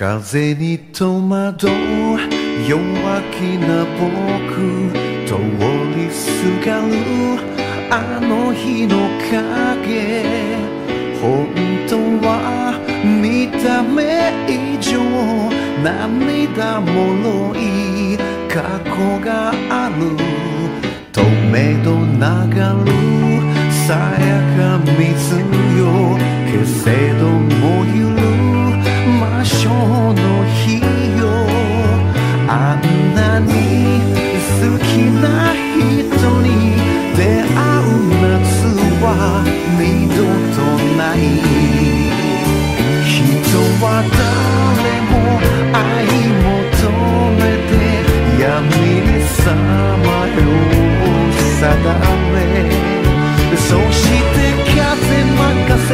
風に戸惑う弱気な僕通りすがるあの日の影本当は見た目以上涙もろい過去がある止めど流るさやか水よ消せども揺れな人に出会う夏は二度とない。人は誰も愛求めて闇にさまよう定め。そして風任せ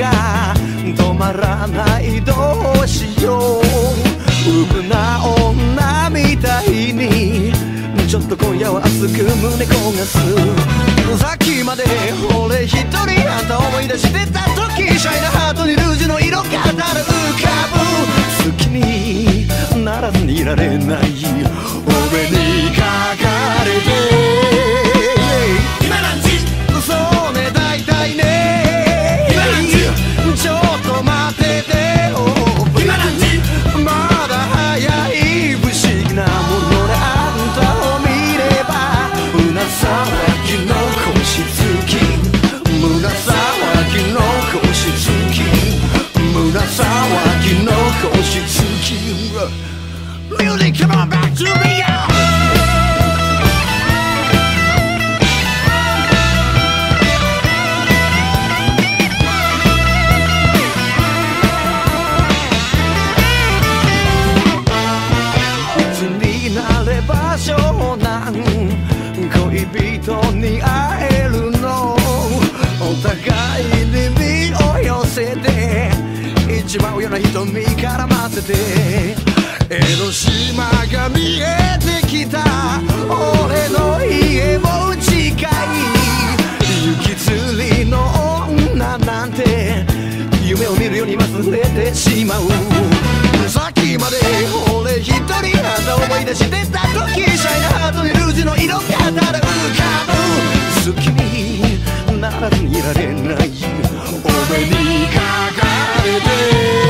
が止まらないどうしよう。無な女みたいに。ちょっと今夜は熱く胸焦がす。さっきまで俺一人あんた思い出してた時。シャイなハートにルージュの色がただ浮かぶ。好きにならずにいられない。番上の瞳絡ませて。江ノ島が見えてきた。俺の家も近い。雪吊りの女なんて。夢を見るように忘れてしまう。さっきまで俺一人あんた思い出してた時シャイなハートにルージュの色がただ浮かぶ好きにならずにいられない。お目にかかれて。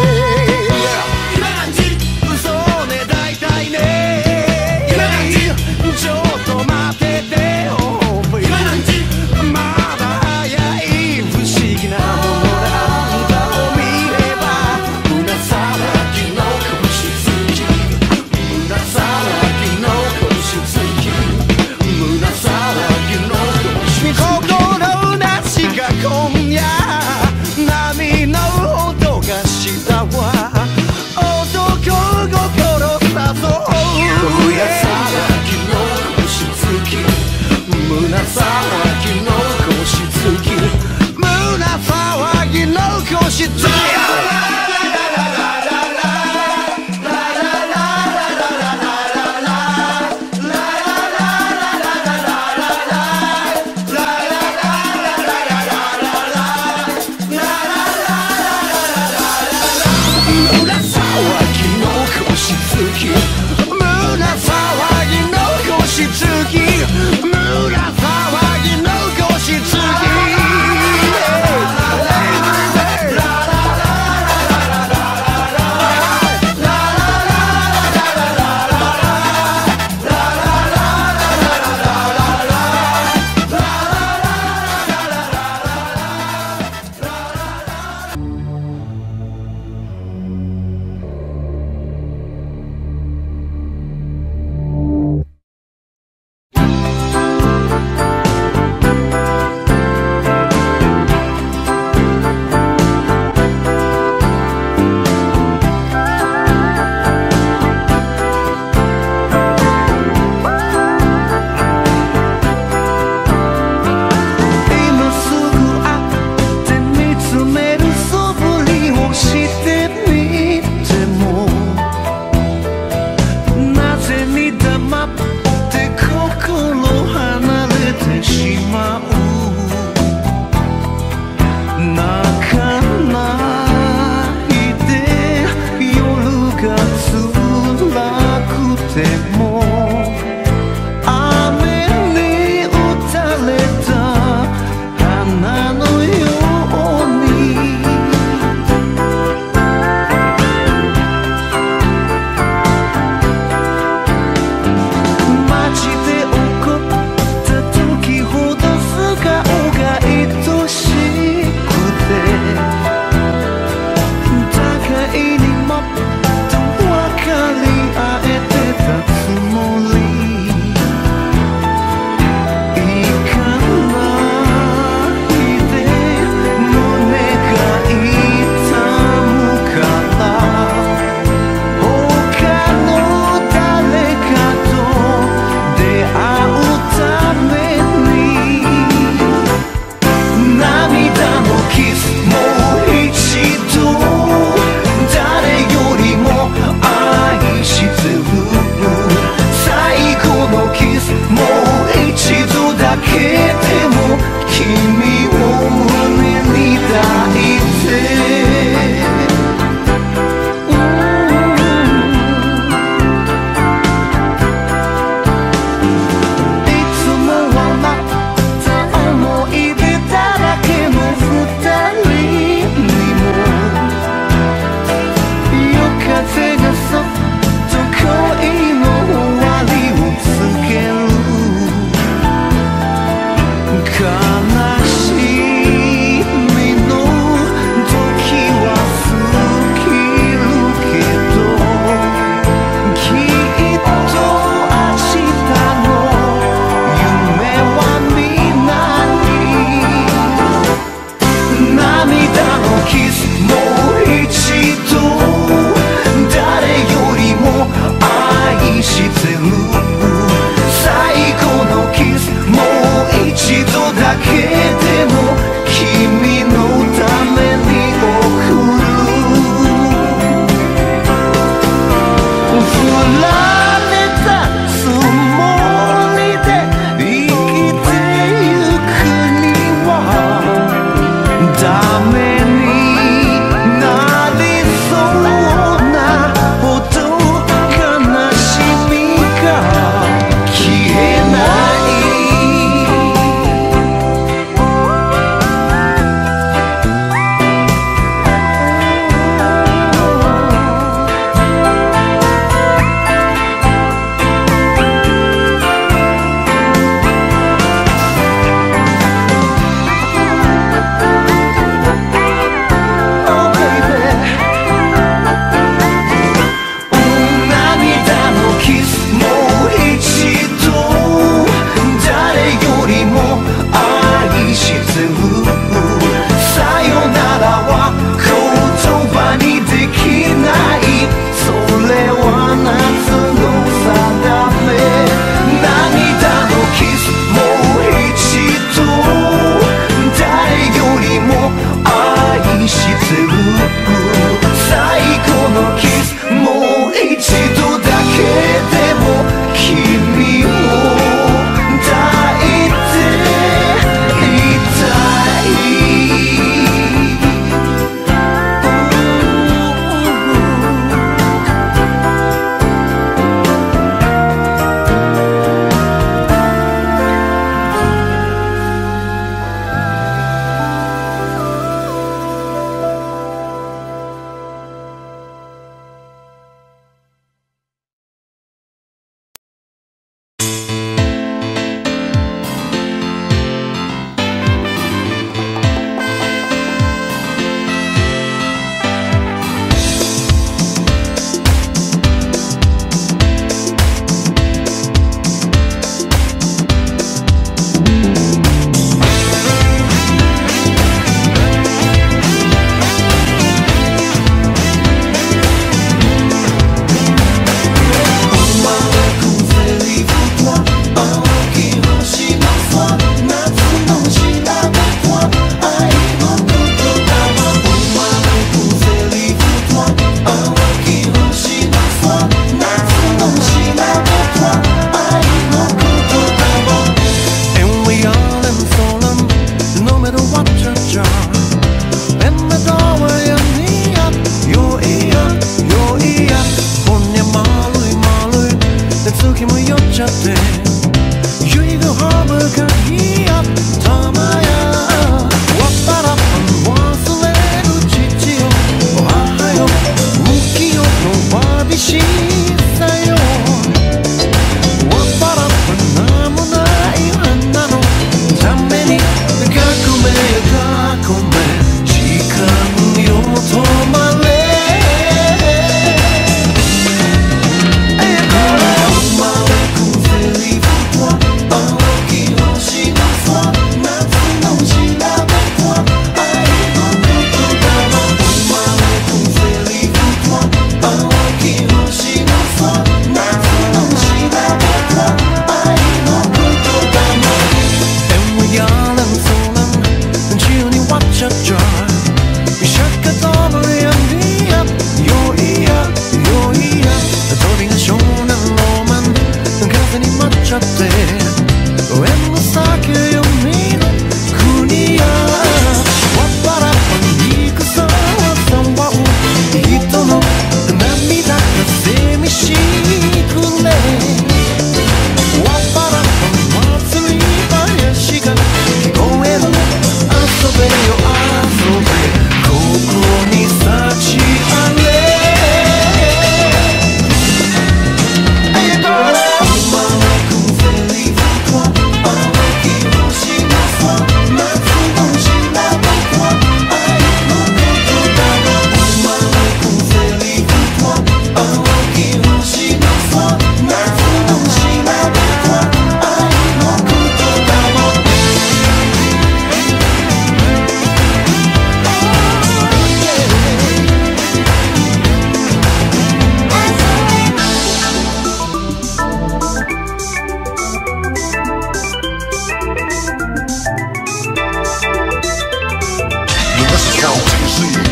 sleep.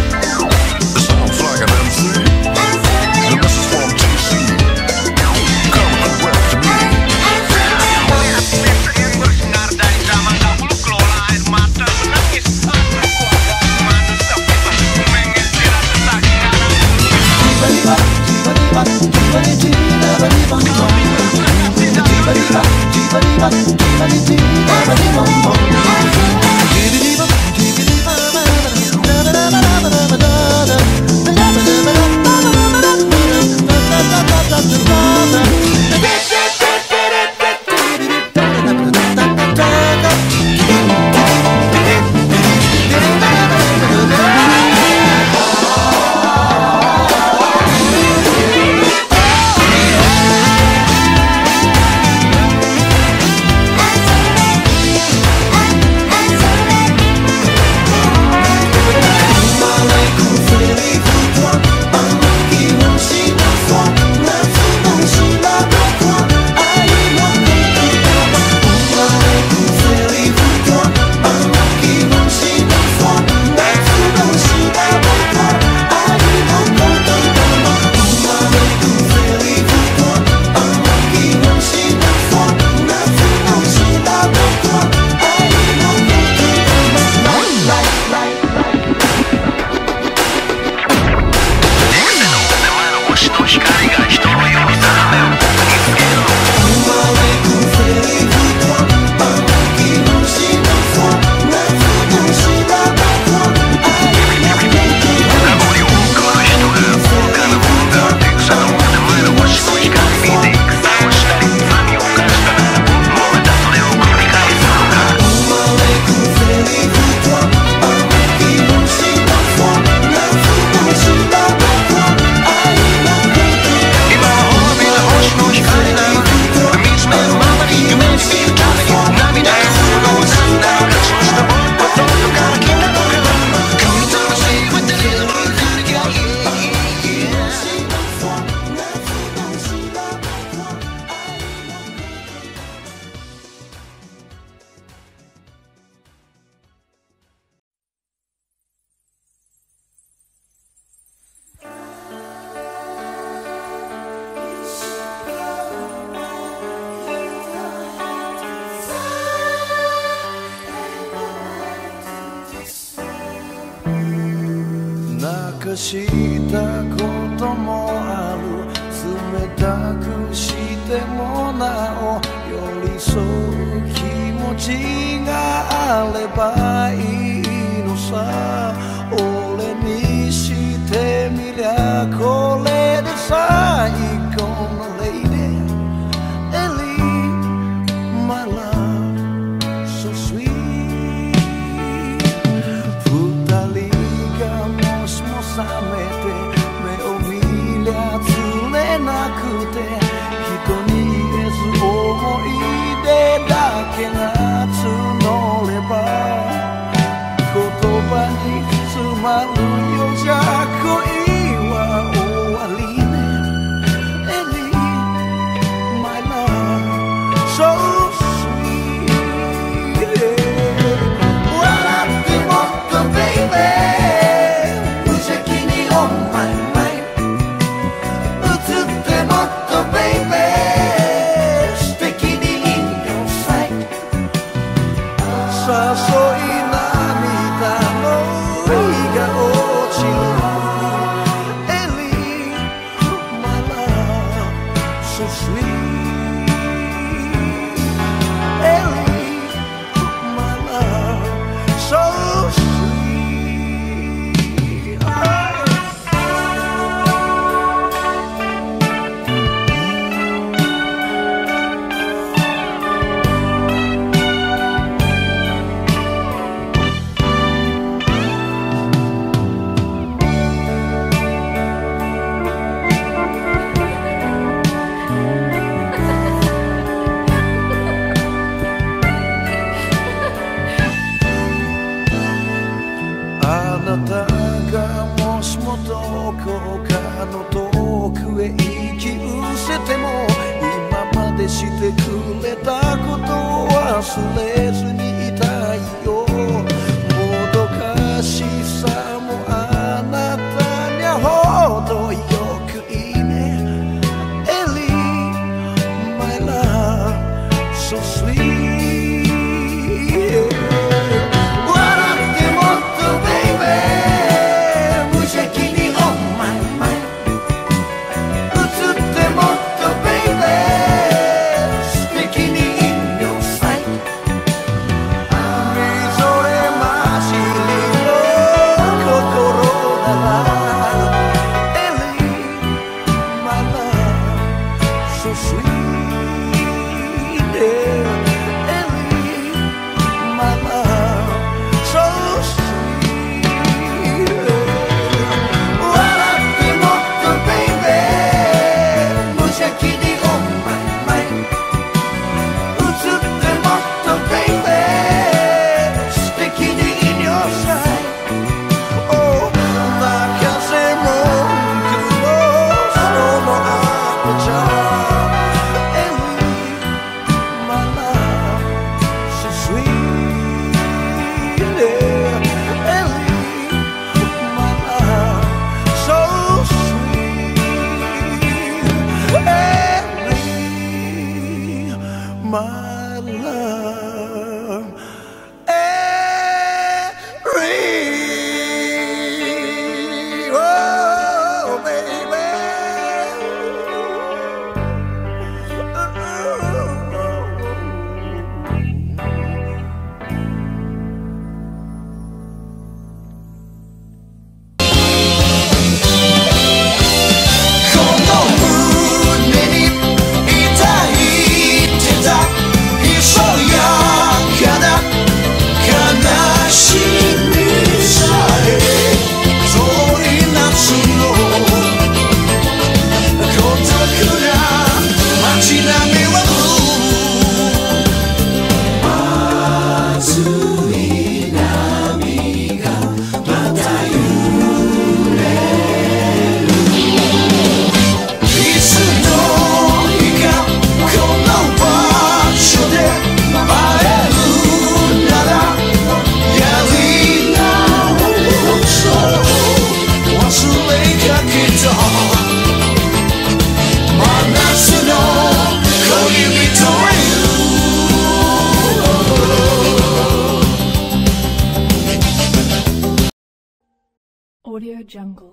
Jungle.